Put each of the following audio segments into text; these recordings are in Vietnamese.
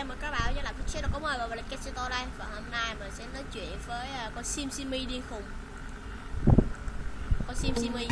chào mừng các bạn trở lại với channel của mình và mình là Casito đây. Và hôm nay mình sẽ nói chuyện với à, con Sim Simi điên khùng. Con Sim Simi.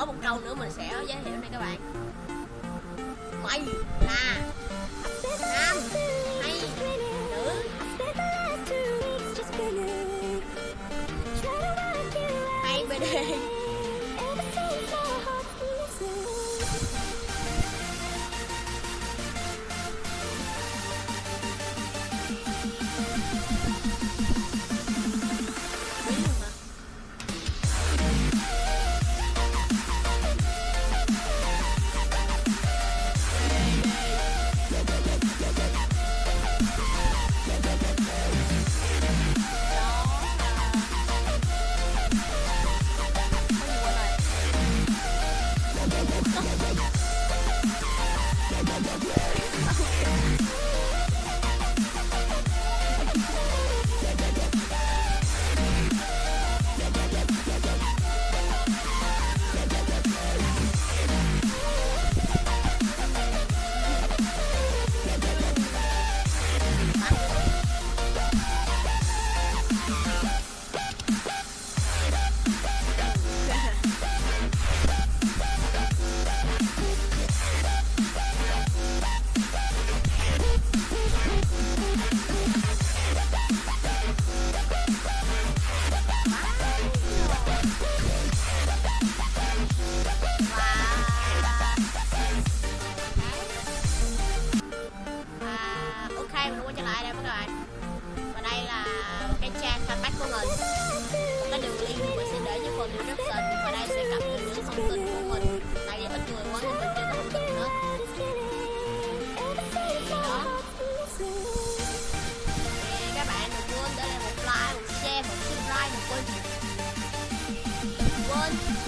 mỗi một câu nữa mình sẽ giới thiệu đây các bạn. Mày là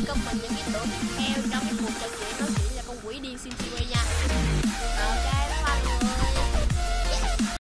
comment những cái tưởng tiếp theo trong cái cuộc trò chuyện nói chuyện là con quỷ điên Shinji nha